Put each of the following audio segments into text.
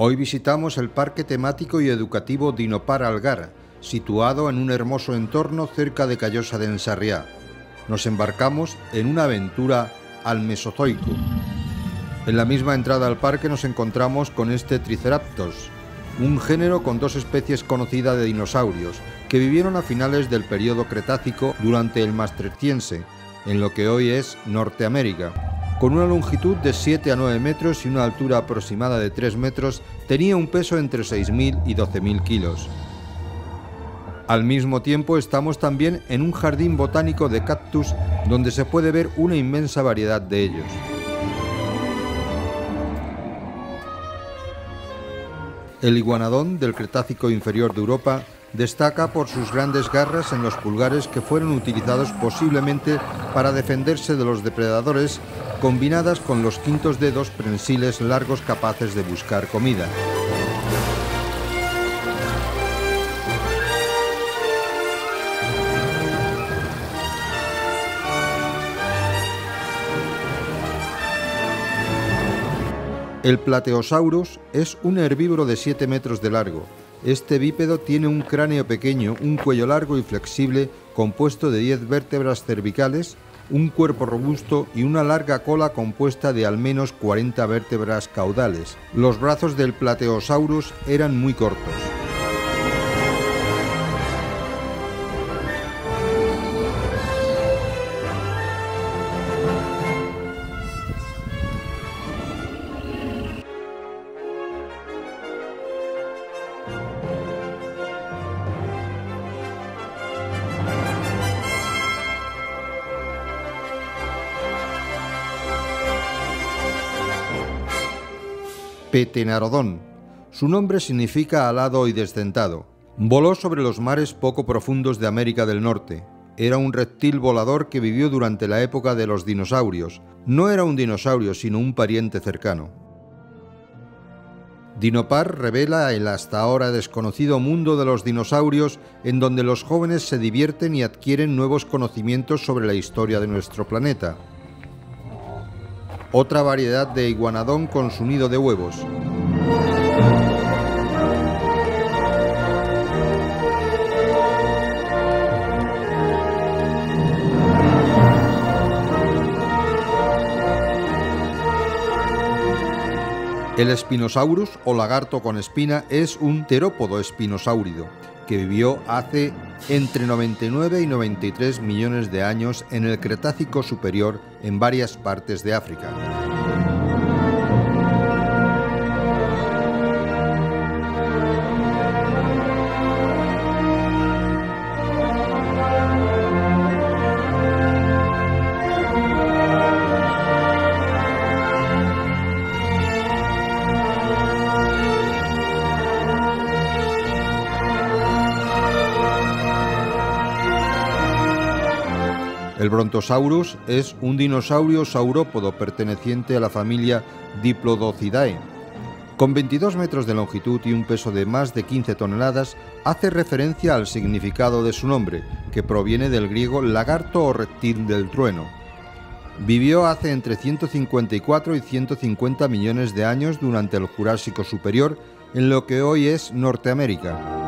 Hoy visitamos el Parque Temático y Educativo Dinopar Algar, situado en un hermoso entorno cerca de Callosa de Ensarriá. Nos embarcamos en una aventura al Mesozoico. En la misma entrada al parque nos encontramos con este Triceratops, un género con dos especies conocidas de dinosaurios que vivieron a finales del período Cretácico durante el Maastrichtiense, en lo que hoy es Norteamérica. Con una longitud de 7 a 9 metros y una altura aproximada de 3 metros, tenía un peso entre 6.000 y 12.000 kilos. Al mismo tiempo estamos también en un jardín botánico de cactus donde se puede ver una inmensa variedad de ellos. El iguanadón del Cretácico inferior de Europa destaca por sus grandes garras en los pulgares que fueron utilizados posiblemente para defenderse de los depredadores combinadas con los quintos dedos prensiles largos capaces de buscar comida. El Plateosaurus es un herbívoro de 7 metros de largo. Este bípedo tiene un cráneo pequeño, un cuello largo y flexible compuesto de 10 vértebras cervicales, un cuerpo robusto y una larga cola compuesta de al menos 40 vértebras caudales. Los brazos del Plateosaurus eran muy cortos. Petenarodón. Su nombre significa alado y desdentado. Voló sobre los mares poco profundos de América del Norte. Era un reptil volador que vivió durante la época de los dinosaurios. No era un dinosaurio, sino un pariente cercano. Dinopar revela el hasta ahora desconocido mundo de los dinosaurios en donde los jóvenes se divierten y adquieren nuevos conocimientos sobre la historia de nuestro planeta otra variedad de iguanadón con su nido de huevos. El Spinosaurus o lagarto con espina es un terópodo espinosáurido que vivió hace entre 99 y 93 millones de años en el Cretácico superior en varias partes de África. El Brontosaurus es un dinosaurio saurópodo perteneciente a la familia Diplodocidae. Con 22 metros de longitud y un peso de más de 15 toneladas, hace referencia al significado de su nombre, que proviene del griego lagarto o reptil del trueno. Vivió hace entre 154 y 150 millones de años durante el Jurásico Superior en lo que hoy es Norteamérica.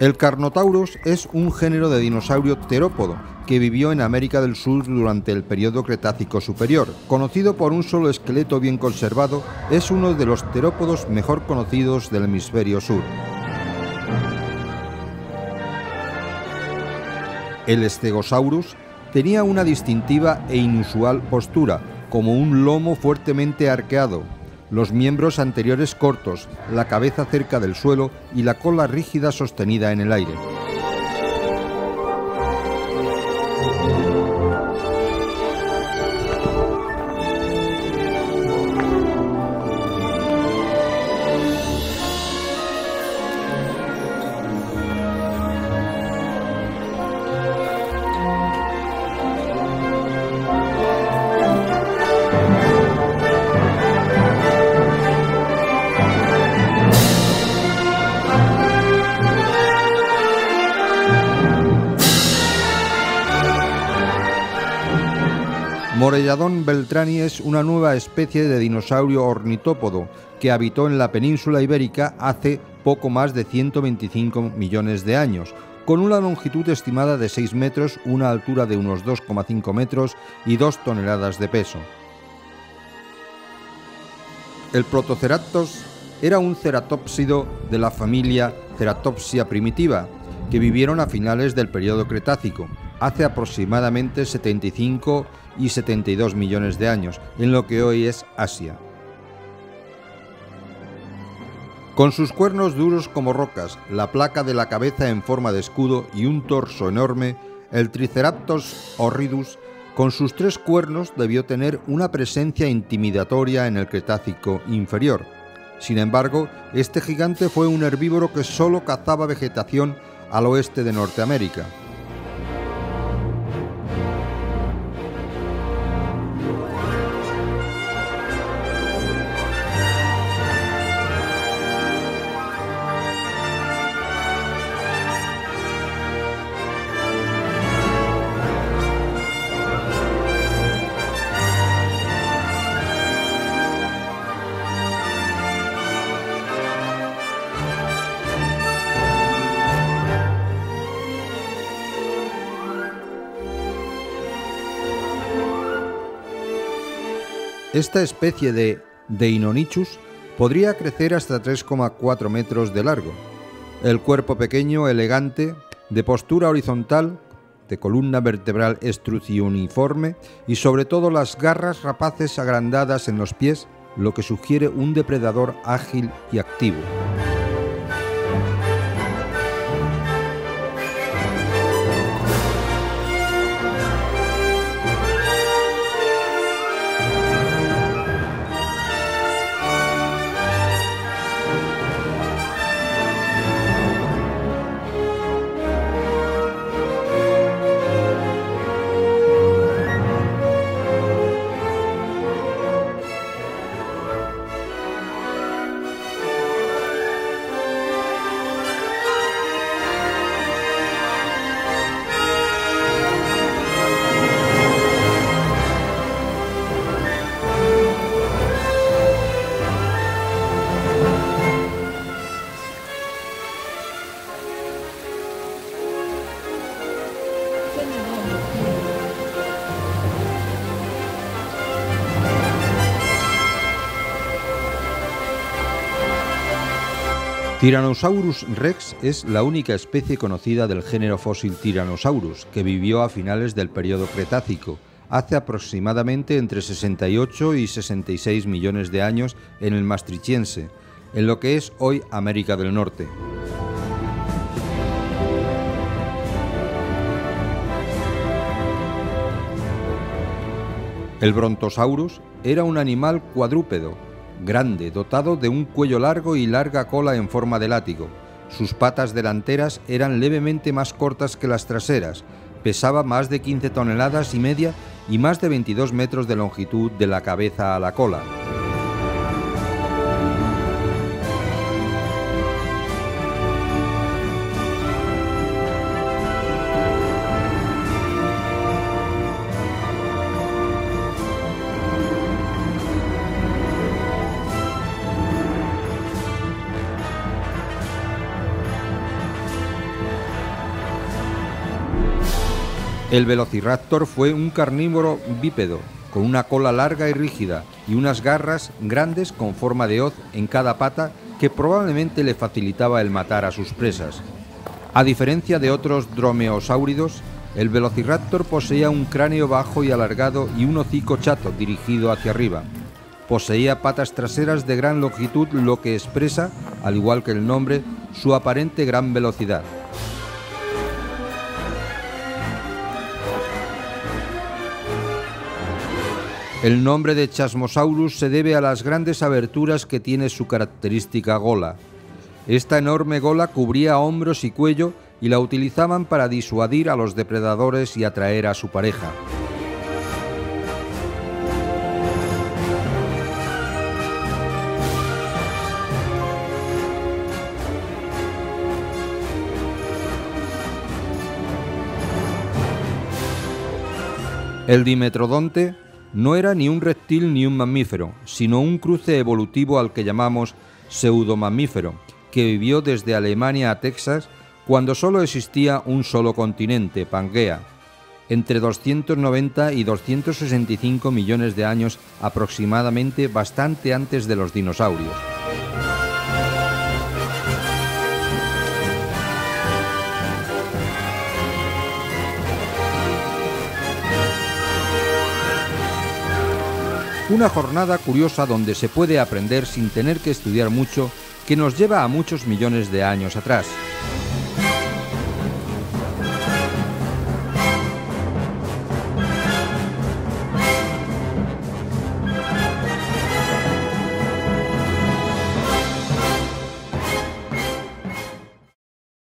El Carnotaurus es un género de dinosaurio terópodo que vivió en América del Sur durante el periodo Cretácico superior. Conocido por un solo esqueleto bien conservado, es uno de los terópodos mejor conocidos del hemisferio sur. El Stegosaurus tenía una distintiva e inusual postura, como un lomo fuertemente arqueado, los miembros anteriores cortos, la cabeza cerca del suelo y la cola rígida sostenida en el aire. Morelladón beltrani es una nueva especie de dinosaurio ornitópodo que habitó en la península ibérica hace poco más de 125 millones de años, con una longitud estimada de 6 metros, una altura de unos 2,5 metros y 2 toneladas de peso. El Protoceratops era un ceratópsido de la familia Ceratopsia primitiva, que vivieron a finales del periodo Cretácico, hace aproximadamente 75 y 72 millones de años, en lo que hoy es Asia. Con sus cuernos duros como rocas, la placa de la cabeza en forma de escudo y un torso enorme, el Triceratops horridus, con sus tres cuernos, debió tener una presencia intimidatoria en el Cretácico inferior. Sin embargo, este gigante fue un herbívoro que solo cazaba vegetación al oeste de Norteamérica. Esta especie de Deinonychus podría crecer hasta 3,4 metros de largo. El cuerpo pequeño, elegante, de postura horizontal, de columna vertebral estruciuniforme y sobre todo las garras rapaces agrandadas en los pies, lo que sugiere un depredador ágil y activo. Tyrannosaurus rex es la única especie conocida del género fósil Tyrannosaurus, que vivió a finales del periodo Cretácico, hace aproximadamente entre 68 y 66 millones de años en el Maastrichtiense, en lo que es hoy América del Norte. El Brontosaurus era un animal cuadrúpedo, grande, dotado de un cuello largo y larga cola en forma de látigo. Sus patas delanteras eran levemente más cortas que las traseras, pesaba más de 15 toneladas y media y más de 22 metros de longitud de la cabeza a la cola. El velociraptor fue un carnívoro bípedo, con una cola larga y rígida y unas garras grandes con forma de hoz en cada pata que probablemente le facilitaba el matar a sus presas. A diferencia de otros dromeosáuridos, el velociraptor poseía un cráneo bajo y alargado y un hocico chato dirigido hacia arriba. Poseía patas traseras de gran longitud, lo que expresa, al igual que el nombre, su aparente gran velocidad. El nombre de Chasmosaurus se debe a las grandes aberturas que tiene su característica gola. Esta enorme gola cubría hombros y cuello y la utilizaban para disuadir a los depredadores y atraer a su pareja. El dimetrodonte no era ni un reptil ni un mamífero, sino un cruce evolutivo al que llamamos pseudomamífero, que vivió desde Alemania a Texas cuando solo existía un solo continente, Pangea, entre 290 y 265 millones de años aproximadamente, bastante antes de los dinosaurios. Una jornada curiosa donde se puede aprender sin tener que estudiar mucho que nos lleva a muchos millones de años atrás.